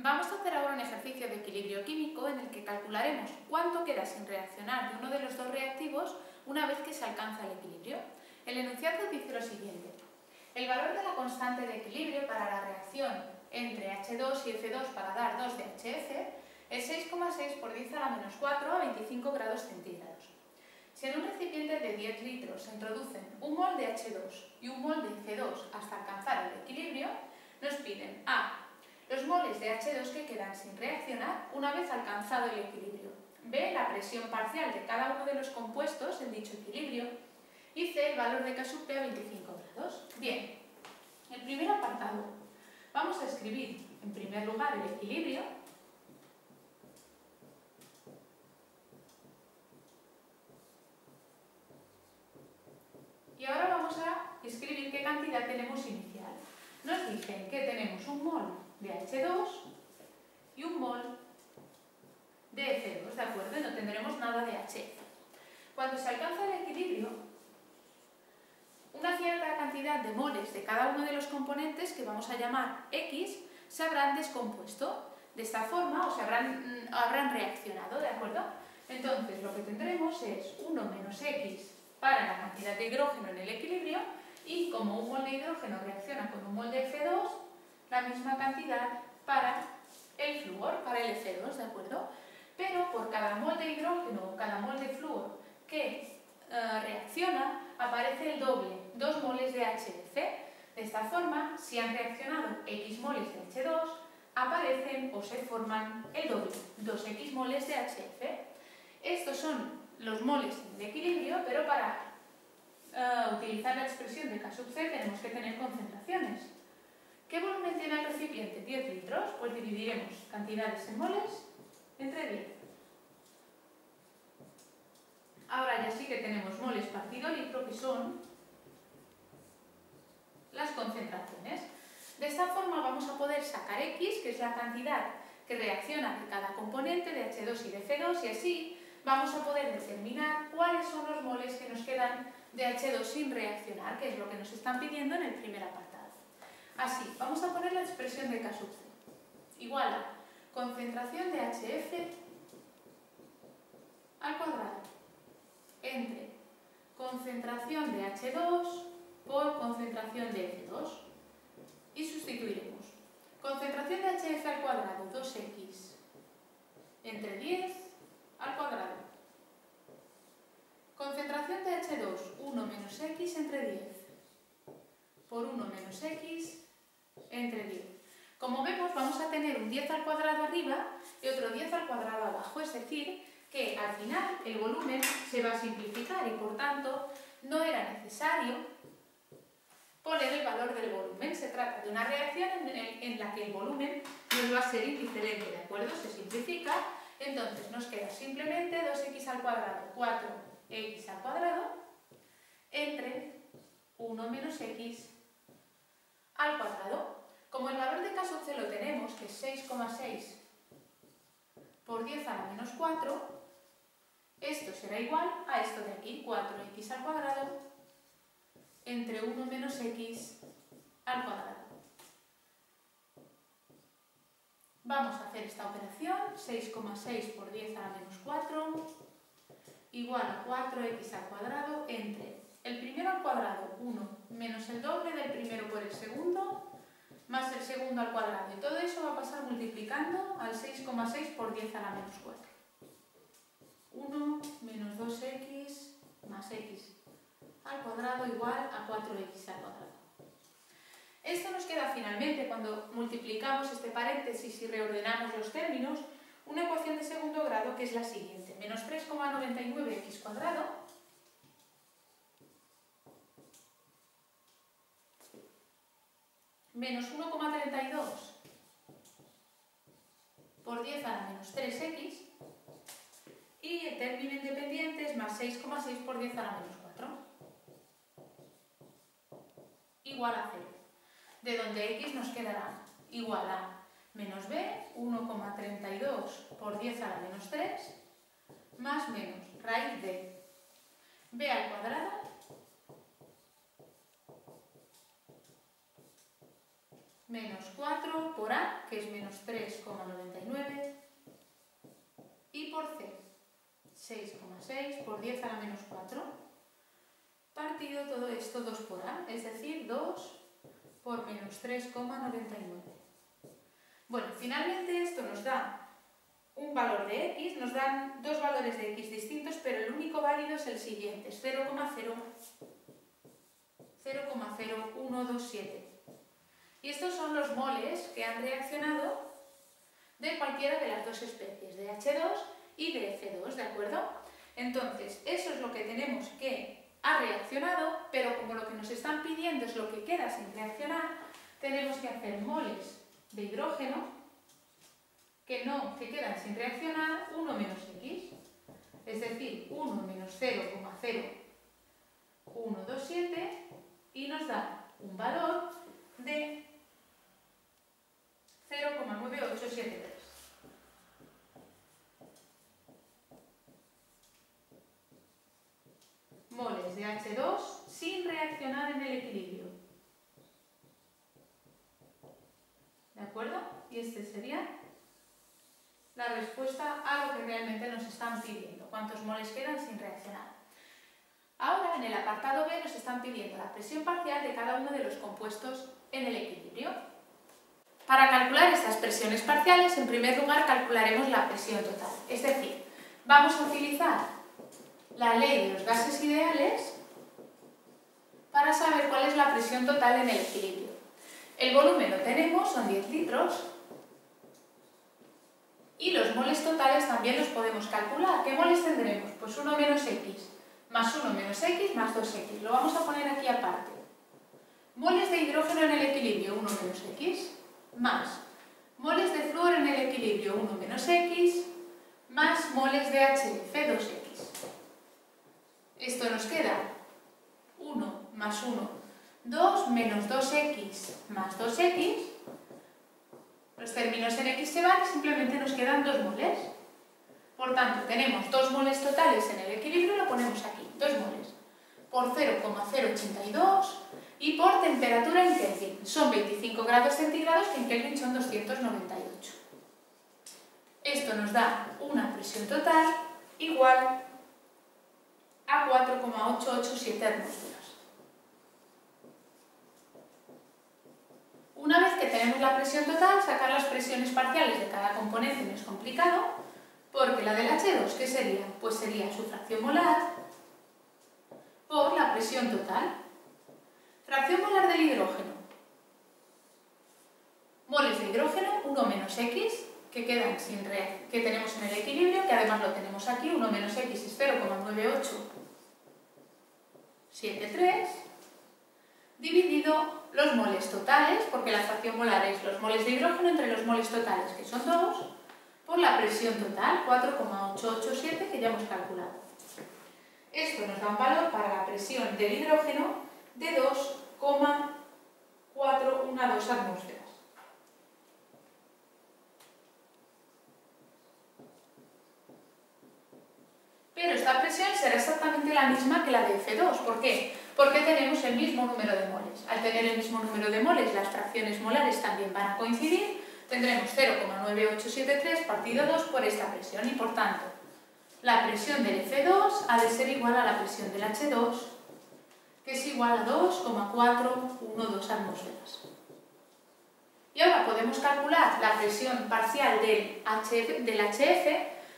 Vamos a hacer ahora un ejercicio de equilibrio químico en el que calcularemos cuánto queda sin reaccionar de uno de los dos reactivos una vez que se alcanza el equilibrio. El enunciado dice lo siguiente. El valor de la constante de equilibrio para la reacción entre H2 y F2 para dar 2 de HF es 6,6 por 10 a la menos 4 a 25 grados centígrados. Si en un recipiente de 10 litros se introducen un mol de H2 y un mol de C2 hasta alcanzar el equilibrio, nos piden A los moles de H2 que quedan sin reaccionar una vez alcanzado el equilibrio. B, la presión parcial de cada uno de los compuestos en dicho equilibrio. Y C, el valor de K sub P a 25 grados. Bien, el primer apartado. Vamos a escribir en primer lugar el equilibrio. Y ahora vamos a escribir qué cantidad tenemos inicial. Nos dicen que tenemos un mol de H2 y un mol de F2, ¿de acuerdo? Y no tendremos nada de H. Cuando se alcanza el equilibrio, una cierta cantidad de moles de cada uno de los componentes, que vamos a llamar X, se habrán descompuesto de esta forma o se habrán, mm, habrán reaccionado, ¿de acuerdo? Entonces, lo que tendremos es 1 menos X para la cantidad de hidrógeno en el equilibrio y como un mol de hidrógeno reacciona con un mol de F2, la misma cantidad para el flúor, para el F2, ¿de acuerdo? Pero por cada mol de hidrógeno o cada mol de flúor que eh, reacciona, aparece el doble, 2 moles de HF. De esta forma, si han reaccionado X moles de H2, aparecen o se forman el doble, 2X moles de HF. Estos son los moles de equilibrio, pero para eh, utilizar la expresión de K sub C tenemos que tener concentraciones. ¿Qué volumen tiene el recipiente? 10 litros. Pues dividiremos cantidades en moles entre 10. Ahora ya sí que tenemos moles partido litro, que son las concentraciones. De esta forma vamos a poder sacar X, que es la cantidad que reacciona de cada componente de H2 y de C2, y así vamos a poder determinar cuáles son los moles que nos quedan de H2 sin reaccionar, que es lo que nos están pidiendo en el primer apartado. Así, vamos a poner la expresión de K sub C. Igual a concentración de HF al cuadrado. Entre concentración de H2 por concentración de F2 y sustituiremos. Concentración de HF al cuadrado 2x entre 10 al cuadrado. Concentración de H2 1 menos x entre 10 por 1 menos x entre 10. Como vemos, vamos a tener un 10 al cuadrado arriba y otro 10 al cuadrado abajo, es decir, que al final el volumen se va a simplificar y por tanto no era necesario poner el valor del volumen. Se trata de una reacción en, la que el volumen nos va a ser indiferente, ¿de acuerdo? Se simplifica, entonces nos queda simplemente 2x al cuadrado, 4x al cuadrado, entre 1 menos x al cuadrado. Como el valor de sub C lo tenemos, que es 6,6 por 10 a la menos 4, esto será igual a esto de aquí, 4x al cuadrado entre 1 menos x al cuadrado. Vamos a hacer esta operación, 6,6 por 10 a la menos 4 igual a 4x al cuadrado entre el primero al cuadrado, 1, menos el doble del primero por el segundo, más el segundo al cuadrado. Y todo eso va a pasar multiplicando al 6,6 por 10 a la menos 4. 1 menos 2x más x al cuadrado igual a 4x al cuadrado. Esto nos queda finalmente, cuando multiplicamos este paréntesis y reordenamos los términos, una ecuación de segundo grado que es la siguiente. Menos 3,99x cuadrado menos 1,32 por 10 a la menos 3x y el término independiente es más 6,6 por 10 a la menos 4 igual a 0 de donde x nos quedará igual a menos b 1,32 por 10 a la menos 3 más menos raíz de b al cuadrado menos 4 por A, que es menos 3,99, y por C, 6,6 por 10 a la menos 4, partido todo esto 2 por A, es decir, 2 por menos 3,99. Bueno, finalmente esto nos da un valor de x, nos dan dos valores de x distintos, pero el único válido es el siguiente, es 0,0127. Y estos son los moles que han reaccionado de cualquiera de las dos especies, de H2 y de F2, ¿de acuerdo? Entonces, eso es lo que tenemos que ha reaccionado, pero como lo que nos están pidiendo es lo que queda sin reaccionar, tenemos que hacer moles de hidrógeno que, no, que quedan sin reaccionar 1 menos x, es decir, 1 menos 0,0127 y nos da un valor de 0,9873. moles de H2 sin reaccionar en el equilibrio. ¿De acuerdo? Y este sería la respuesta a lo que realmente nos están pidiendo. ¿Cuántos moles quedan sin reaccionar? Ahora, en el apartado B, nos están pidiendo la presión parcial de cada uno de los compuestos en el equilibrio. Para calcular estas presiones parciales, en primer lugar calcularemos la presión total. Es decir, vamos a utilizar la ley de los gases ideales para saber cuál es la presión total en el equilibrio. El volumen lo tenemos, son 10 litros, y los moles totales también los podemos calcular. ¿Qué moles tendremos? Pues 1 menos x, más 1 menos x, más 2x. Lo vamos a poner aquí aparte. Moles de hidrógeno en el equilibrio, 1 menos x, más moles de flúor en el equilibrio, 1 menos x, más moles de HF, 2x. Esto nos queda 1 más 1, 2 menos 2x más 2x, los términos en x se van y simplemente nos quedan 2 moles. Por tanto, tenemos 2 moles totales en el equilibrio, lo ponemos aquí, 2 moles, por 0,082 y por temperatura en Kelvin. Son 25 grados centígrados, que en Kelvin son 298. Esto nos da una presión total igual a 4,887 atmósferas. Una vez que tenemos la presión total, sacar las presiones parciales de cada componente no es complicado, porque la del H2, ¿qué sería? Pues sería su fracción molar por la presión total. Fracción molar del hidrógeno. Moles de hidrógeno, 1 menos X, que quedan sin que tenemos en el equilibrio, que además lo tenemos aquí, 1 menos X es 0,9873, dividido los moles totales, porque la fracción molar es los moles de hidrógeno entre los moles totales, que son 2, por la presión total, 4,887, que ya hemos calculado. Esto nos da un valor para la presión del hidrógeno de 2,412 atmósferas. Pero esta presión será exactamente la misma que la de F2. ¿Por qué? porque tenemos el mismo número de moles. Al tener el mismo número de moles, las fracciones molares también van a coincidir, tendremos 0,9873 partido 2 por esta presión y por tanto la presión del F2 ha de ser igual a la presión del H2 que es igual a 2,412 atmósferas. Y ahora podemos calcular la presión parcial del HF, del HF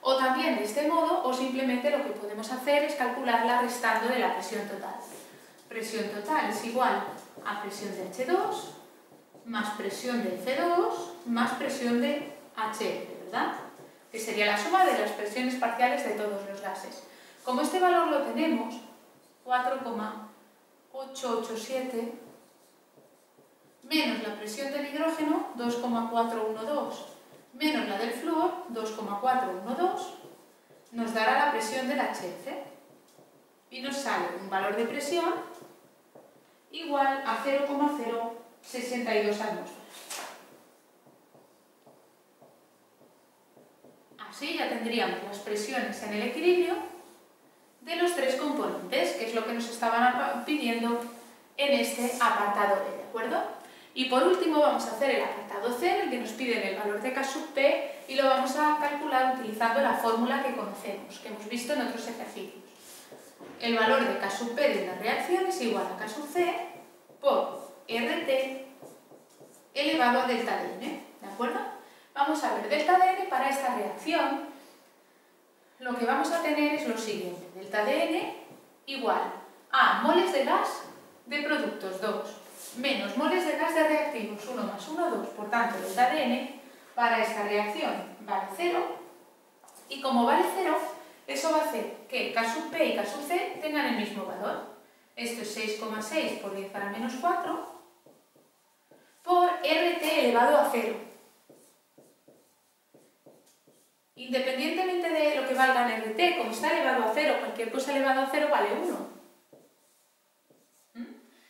o también de este modo o simplemente lo que podemos hacer es calcularla restando de la presión total presión total es igual a presión de H2 más presión de C2 más presión de HF, ¿verdad? Que sería la suma de las presiones parciales de todos los gases. Como este valor lo tenemos, 4,887 menos la presión del hidrógeno, 2,412, menos la del flúor, 2,412, nos dará la presión del HF. Y nos sale un valor de presión igual a 0,062 atmósferas. Así ya tendríamos las presiones en el equilibrio de los tres componentes, que es lo que nos estaban pidiendo en este apartado B, ¿de acuerdo? Y por último vamos a hacer el apartado C en el que nos piden el valor de K sub P y lo vamos a calcular utilizando la fórmula que conocemos, que hemos visto en otros ejercicios. El valor de K sub P de una reacción es igual a K sub C por RT elevado a delta de N, ¿de acuerdo? Vamos a ver delta de N para esta reacción. Lo que vamos a tener es lo siguiente, delta de N igual a moles de gas de productos 2 menos moles de gas de reactivos 1 más 1, 2. Por tanto, delta de N para esta reacción vale 0 y como vale 0, eso va a hacer que K sub P y K sub C tengan el mismo valor. Esto es 6,6 por 10 a la menos 4 por RT elevado a 0. Independientemente de lo que valga en RT, como está elevado a 0, cualquier cosa elevado a 0 vale 1.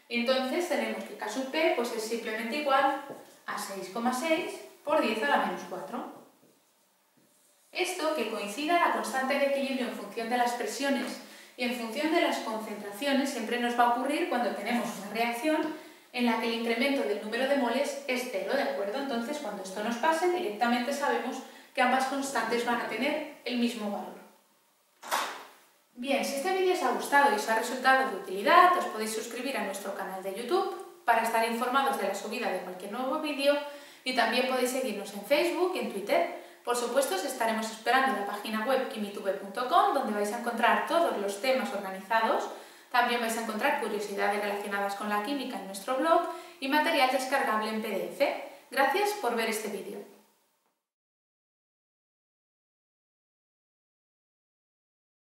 Entonces tenemos que K sub P pues, es simplemente igual a 6,6 por 10 a la menos 4. Esto, que coincida la constante de equilibrio en función de las presiones y en función de las concentraciones, siempre nos va a ocurrir cuando tenemos una reacción en la que el incremento del número de moles es cero, ¿de acuerdo? Entonces, cuando esto nos pase, directamente sabemos que ambas constantes van a tener el mismo valor. Bien, si este vídeo os ha gustado y os ha resultado de utilidad, os podéis suscribir a nuestro canal de YouTube para estar informados de la subida de cualquier nuevo vídeo y también podéis seguirnos en Facebook y en Twitter. Por supuesto, os estaremos esperando en la página web kimitube.com donde vais a encontrar todos los temas organizados. También vais a encontrar curiosidades relacionadas con la química en nuestro blog y material descargable en PDF. Gracias por ver este vídeo.